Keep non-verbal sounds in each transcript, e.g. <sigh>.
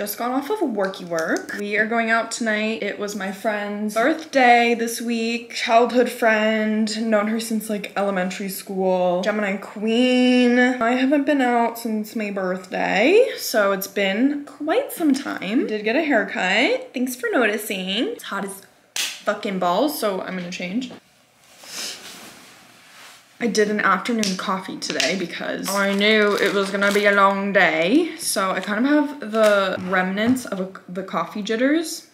Just got off of worky work. We are going out tonight. It was my friend's birthday this week. Childhood friend, known her since like elementary school. Gemini queen. I haven't been out since my birthday, so it's been quite some time. Did get a haircut. Thanks for noticing. It's hot as fucking balls, so I'm gonna change. I did an afternoon coffee today because I knew it was gonna be a long day. So I kind of have the remnants of a, the coffee jitters,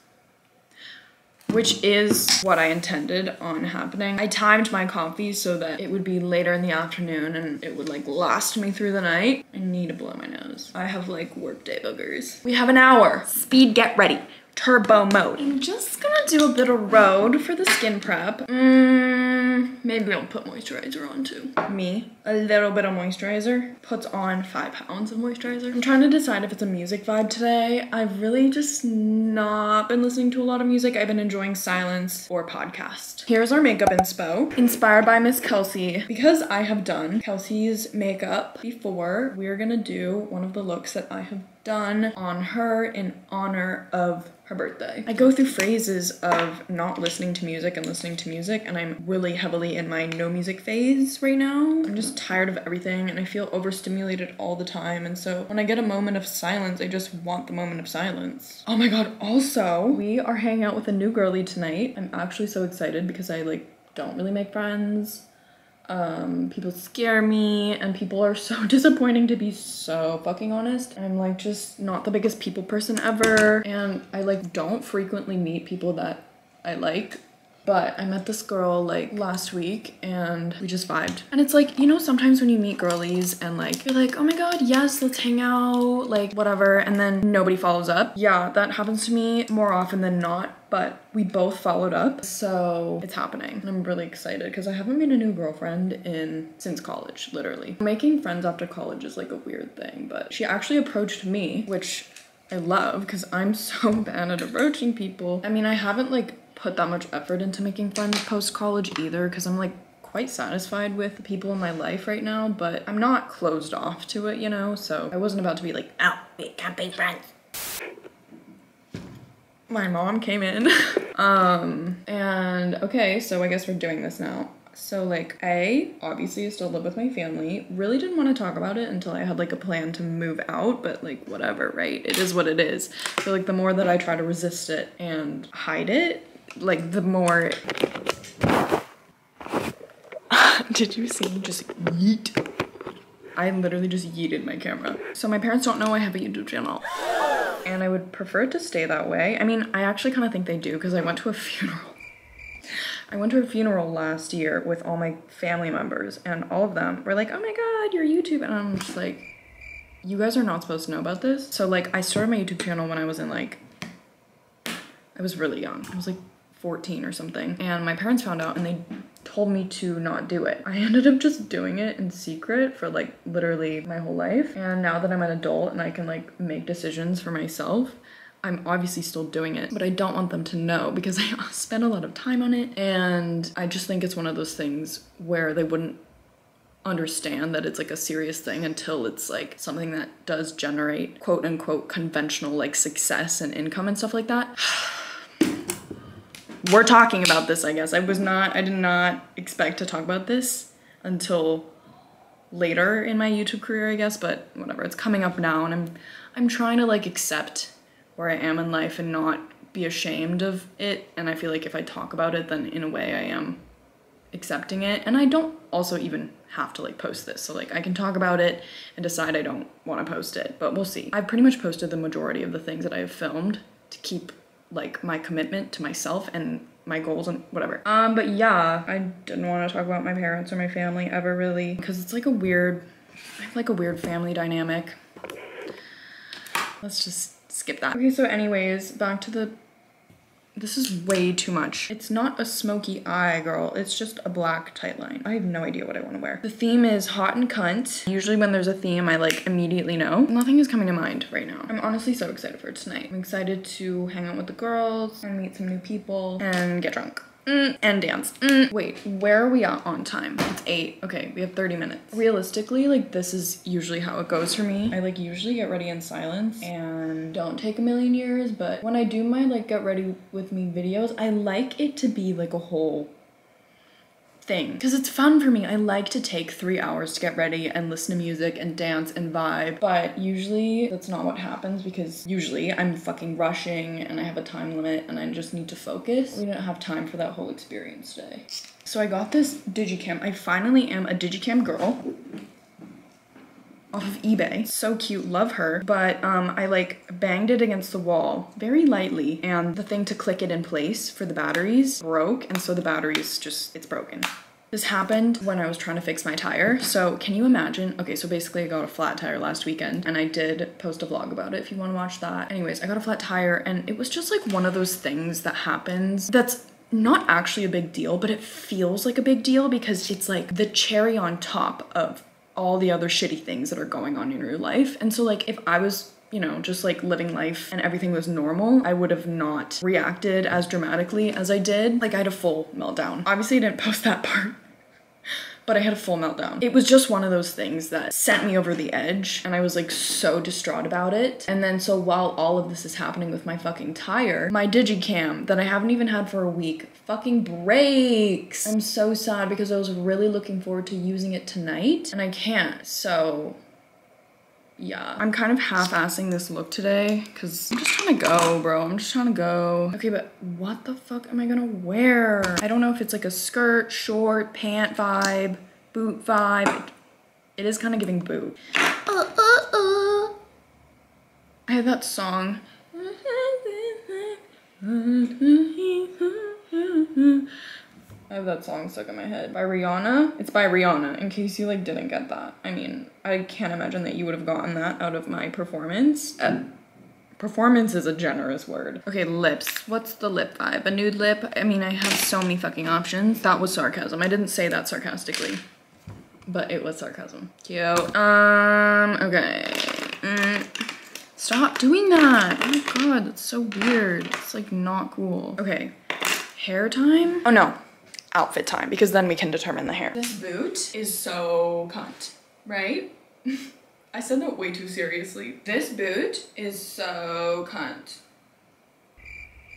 which is what I intended on happening. I timed my coffee so that it would be later in the afternoon and it would like last me through the night. I need to blow my nose. I have like workday boogers. We have an hour. Speed, get ready turbo mode. I'm just gonna do a bit of Rhode for the skin prep. Mm, maybe I'll put moisturizer on too. Me, a little bit of moisturizer puts on five pounds of moisturizer. I'm trying to decide if it's a music vibe today. I've really just not been listening to a lot of music. I've been enjoying silence or podcast. Here's our makeup inspo, inspired by Miss Kelsey. Because I have done Kelsey's makeup before, we're gonna do one of the looks that I have done on her in honor of her birthday. I go through phases of not listening to music and listening to music and I'm really heavily in my no music phase right now. I'm just tired of everything and I feel overstimulated all the time and so when I get a moment of silence, I just want the moment of silence. Oh my god, also, we are hanging out with a new girlie tonight. I'm actually so excited because I like don't really make friends um, people scare me and people are so <laughs> disappointing to be so fucking honest. I'm like just not the biggest people person ever and I like don't frequently meet people that I like but I met this girl like last week and we just vibed. And it's like, you know, sometimes when you meet girlies and like, you're like, oh my God, yes, let's hang out, like whatever. And then nobody follows up. Yeah, that happens to me more often than not but we both followed up so it's happening i'm really excited because i haven't made a new girlfriend in since college literally making friends after college is like a weird thing but she actually approached me which i love because i'm <laughs> so bad at approaching people i mean i haven't like put that much effort into making friends post college either because I'm like quite satisfied with the people in my life right now, but I'm not closed off to it, you know? So I wasn't about to be like, oh, we can't be friends. My mom came in. <laughs> um, and okay, so I guess we're doing this now. So like A, obviously I still live with my family. Really didn't want to talk about it until I had like a plan to move out, but like whatever, right? It is what it is. So like the more that I try to resist it and hide it, like the more <laughs> did you see me just yeet I literally just yeeted my camera so my parents don't know I have a YouTube channel and I would prefer it to stay that way. I mean I actually kind of think they do because I went to a <laughs> funeral. I went to a funeral last year with all my family members and all of them were like oh my god you're YouTube and I'm just like you guys are not supposed to know about this. So like I started my YouTube channel when I was in like I was really young. I was like 14 or something. And my parents found out and they told me to not do it. I <laughs> ended up just doing it in secret for like literally my whole life. And now that I'm an adult and I can like make decisions for myself, I'm obviously still doing it, but I don't want them to know <laughs> because I <laughs> spent a lot of time on it. And I just think it's one of those things where they wouldn't understand that it's like a serious thing until it's like something that does generate quote unquote conventional like success and income and stuff like that. <sighs> <sighs> we're talking about this, I guess. I was not, I did not expect to talk about this until later in my YouTube career, I guess, but whatever. It's coming up now and I'm I'm trying to like accept where I am in life and not be ashamed of it. And I feel like if I talk about it, then in a way I am accepting it. And I don't also even have to like post this. So like I can talk about it and decide I don't want to post it, but we'll see. I've pretty much posted the majority of the things that I have filmed to keep like my commitment to myself and my goals and whatever. Um, but yeah, I didn't want to talk about my parents or my family ever really because it's like a weird, I have like a weird family dynamic. Let's just skip that. Okay, so anyways, back to the this is way too much. It's not a smoky eye, girl. It's just a black tight line. I have no idea what I want to wear. The theme is hot and cunt. Usually when there's a theme, I like immediately know. Nothing is coming to mind right now. I'm honestly so excited for tonight. I'm excited to hang out with the girls and meet some new people and get drunk. Mm, and dance. Mm. Wait, where are we at on time? It's eight. Okay, we have 30 minutes. Realistically, like this is usually how it goes for me. I like usually get ready in silence and don't take a million years, but when I do my like get ready with me videos, I like it to be like a whole thing because it's fun for me. I like to take three hours to get ready and listen to music and dance and vibe, but usually that's not what happens because usually I'm fucking rushing and I have a time limit and I just need to focus. We didn't have time for that whole experience today. So I got this Digicam. I finally am a Digicam girl off of eBay. So cute, love her. But um, I like banged it against the wall very lightly and the thing to click it in place for the batteries broke and so the batteries just, it's broken. This happened when I was trying to fix my tire. So can you imagine? Okay, so basically I got a flat tire last weekend and I did post a vlog about it if you want to watch that. Anyways, I got a flat tire and it was just like one of those things that happens that's not actually a big deal, but it feels like a big deal because it's like the cherry on top of all the other shitty things that are going on in your life. And so like if I was you know, just like living life and everything was normal, I would have not reacted as dramatically as I did. Like I had a full meltdown. Obviously I didn't <laughs> post that part but I had a full meltdown. It was just one of those things that sent me over the edge and I was like so distraught about it. And then so while all of this is happening with my fucking tire, my digicam that I haven't even had for a week fucking breaks. I'm so sad because I was really looking forward to using it tonight and I can't. So yeah. I'm kind of half-assing this look today because I'm just trying to go, bro. I'm just trying to go. Okay, but what the fuck am I gonna wear? I don't know if it's like a skirt, short, pant vibe, boot vibe. It is kind of giving boot. Uh, uh, uh. I have that song. <laughs> <laughs> I have that song stuck in my head by Rihanna. It's by Rihanna, in case you like didn't get that. I mean, I can't imagine that you would have gotten that out of my performance. Uh, performance is a generous word. Okay, lips. What's the lip vibe? A nude lip? I mean, I have so many fucking options. That was sarcasm. I didn't say that sarcastically, but it was sarcasm. Cute. Um, okay. Mm. Stop doing that. Oh my god, that's so weird. It's like not cool. Okay, hair time? Oh no, outfit time because then we can determine the hair. This boot is so cunt, right? <laughs> I said that way too seriously. This boot is so cunt.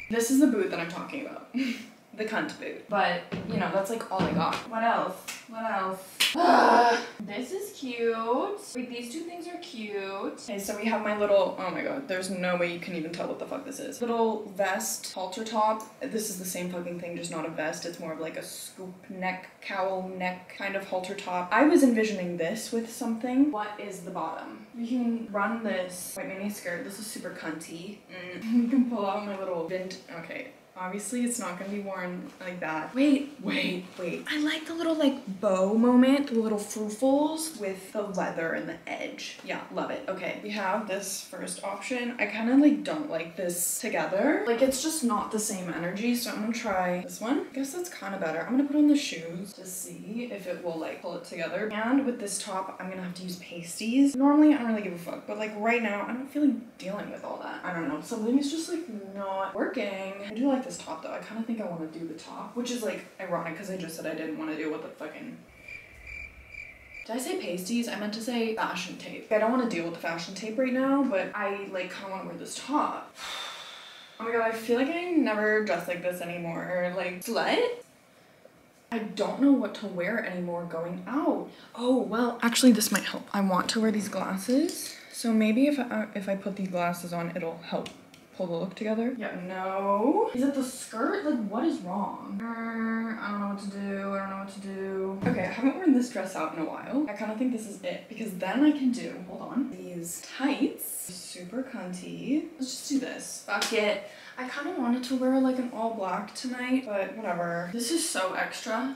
This is the boot that I'm talking about. <laughs> the cunt boot. But, you know, that's like all I got. What else? What else? <sighs> this is cute. Wait, these two things are cute. Okay, so we have my little, oh my god, there's no way you can even tell what the fuck this is. Little vest, halter top. This is the same fucking thing, just not a vest. It's more of like a scoop neck, cowl neck kind of halter top. I was envisioning this with something. What is the bottom? We can run this white mini skirt. This is super cunty. Mm. <laughs> we can pull out my little vint, okay. Obviously, it's not gonna be worn like that. Wait, wait, wait. I like the little like bow moment, the little froufles with the leather and the edge. Yeah, love it. Okay, we have this first option. I kind of like don't like this together. Like it's just not the same energy, so I'm gonna try this one. I guess that's kind of better. I'm gonna put on the shoes to see if it will like pull it together. And with this top, I'm gonna have to use pasties. Normally, I don't really give a fuck, but like right now, I don't feel like dealing with all that. I don't know, something is just like not working. I do like top though. I kind of think I want to do the top, which is like ironic because I just said I didn't want to do what the fucking did I say pasties? I meant to say fashion tape. I don't want to deal with the fashion tape right now, but I like kind of want to wear this top. Oh my god, I feel like I never dress like this anymore. Like, slut? I don't know what to wear anymore going out. Oh, well, actually this might help. I want to wear these glasses. So maybe if I, uh, if I put these glasses on, it'll help pull the look together. Yeah, no. Is it the skirt? Like, what is wrong? Er, I don't know what to do. I don't know what to do. Okay, I haven't worn this dress out in a while. I kind of think this is it because then I can do, hold on, these tights. Super cunty. Let's just do this. Fuck it. I kind of wanted to wear like an all black tonight, but whatever. This is so extra.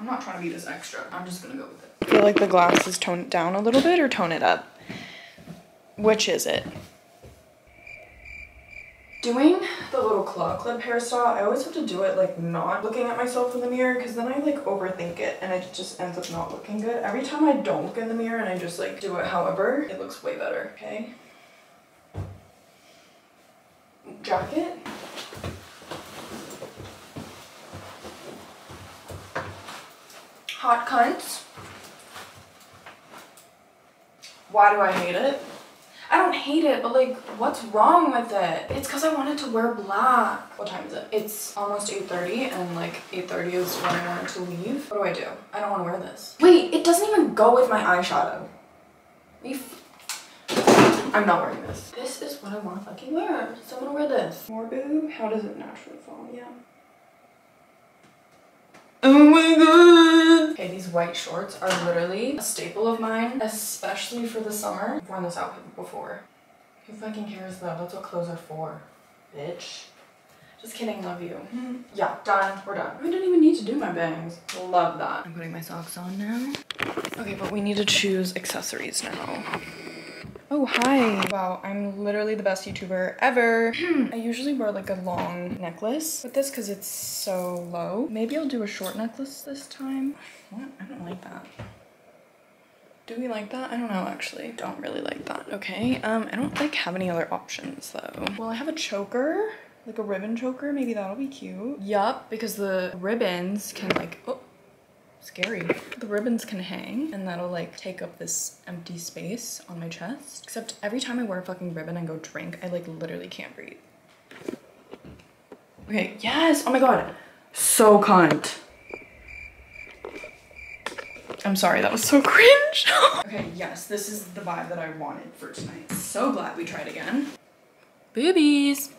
I'm not trying to be this extra. I'm just gonna go with it. I feel like the glasses tone it down a little bit or tone it up. Which is it? Doing the little claw clip hairstyle, I always have to do it like not looking at myself in the mirror because then I like overthink it and it just ends up not looking good. Every time I don't look in the mirror and I just like do it however, it looks way better, okay? Jacket. Hot cunts. Why do I hate it? I don't hate it, but like, what's wrong with it? It's because I wanted to wear black. What time is it? It's almost 8.30 and like 8.30 is when I wanted to leave. What do I do? I don't want to wear this. Wait, it doesn't even go with my eyeshadow. I'm not wearing this. This is what I want to fucking wear. So I'm gonna wear this. More boob? How does it naturally fall? Yeah. Oh my god! Okay, these white shorts are literally a staple of mine, especially for the summer. I've worn this outfit before. Who fucking cares though? That's what clothes are for, bitch. Just kidding, love you. Hmm. Yeah, done, we're done. I didn't even need to do my bangs. Love that. I'm putting my socks on now. Okay, but we need to choose accessories now. Oh, hi. Wow, I'm literally the best YouTuber ever. <clears throat> I usually wear like a long necklace with this because it's so low. Maybe I'll do a short necklace this time. What? I don't like that. Do we like that? I don't know actually. Don't really like that. Okay, um, I don't like have any other options though. Well, I have a choker, like a ribbon choker. Maybe that'll be cute. Yup, because the ribbons can like, oh, scary. The ribbons can hang and that'll like take up this empty space on my chest. Except every time I wear a fucking ribbon and go drink, I like literally can't breathe. Okay, yes, oh my god. So cunt. I'm sorry, that was so <laughs> cringe. okay, yes, this is the vibe that I wanted for tonight. So glad we tried again. Boobies.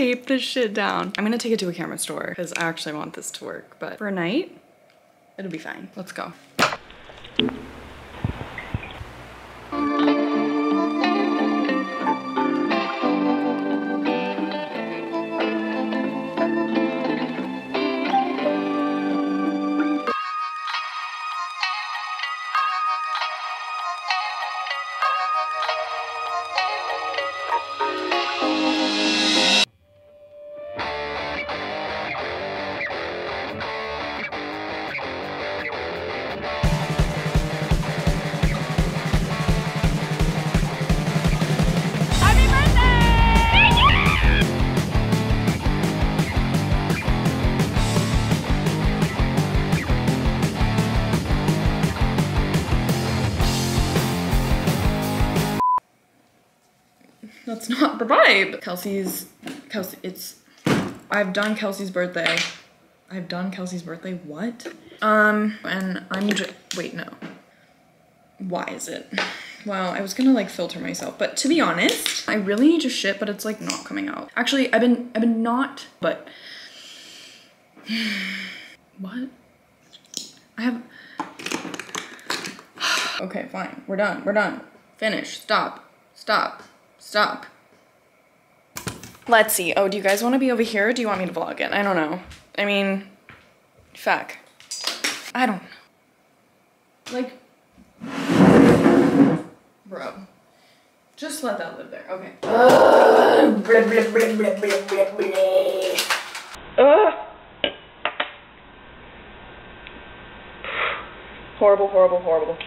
Tape this shit down. I'm gonna take it to a camera store because I actually want this to work, but for a night, it'll be fine. Let's go. The vibe. Kelsey's, Kelsey, it's, I've done Kelsey's birthday. I've done Kelsey's birthday, what? Um, and I'm just, wait, no. Why is it? Well, I was gonna like filter myself, but to be honest, I really need to shit, but it's like not coming out. Actually, I've been, I've been not, but, <sighs> what? I have, <sighs> okay, fine, we're done, we're done. Finish, stop, stop. Stop. Let's see. Oh, do you guys want to be over here do you want me to vlog it? I don't know. I mean, fuck. I don't know. Like, bro. Just let that live there. Okay. Horrible, horrible, horrible.